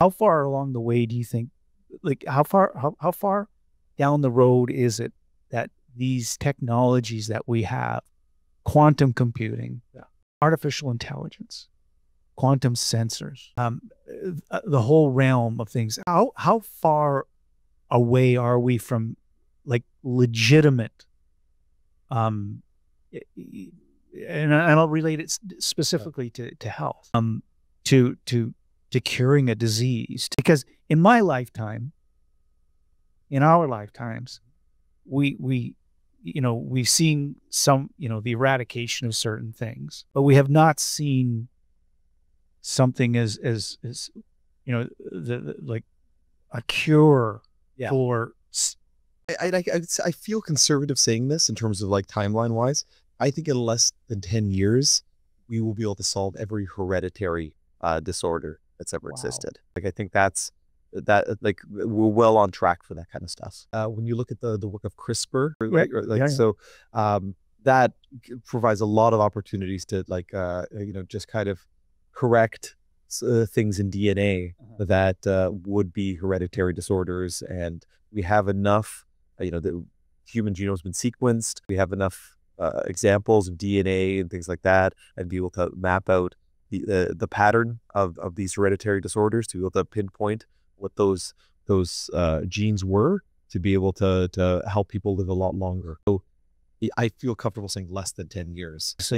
How far along the way do you think, like, how far, how, how far down the road is it that these technologies that we have, quantum computing, Yeah. artificial intelligence, quantum sensors, um, uh, the whole realm of things, how, how far away are we from like legitimate, um, and, and I'll relate it specifically to, to health, um, to, to, to curing a disease. Because in my lifetime, in our lifetimes, we, we, you know, we've seen some, you know, the eradication of certain things, but we have not seen something as, as, as, you know, the, the like a cure Yeah. for I feel conservative saying this in terms of like timeline wise. I think in less than 10 years, we will be able to solve every hereditary uh, disorder that's ever Wow. existed. Like, I think that's that, like, we're well on track for that kind of stuff. Uh, when you look at the, the work of CRISPR, Right. or, like, Yeah, yeah. so um, that provides a lot of opportunities to, like, uh, you know, just kind of correct uh, things in DNA Uh-huh. that uh, would be hereditary disorders. And we have enough uh, you know, the human genome's been sequenced. We have enough uh, examples of DNA and things like that, and be able to map out the the, pattern of, of these hereditary disorders to be able to pinpoint what those those uh, genes were to be able to to help people live a lot longer. So I- I feel comfortable saying less than ten years. so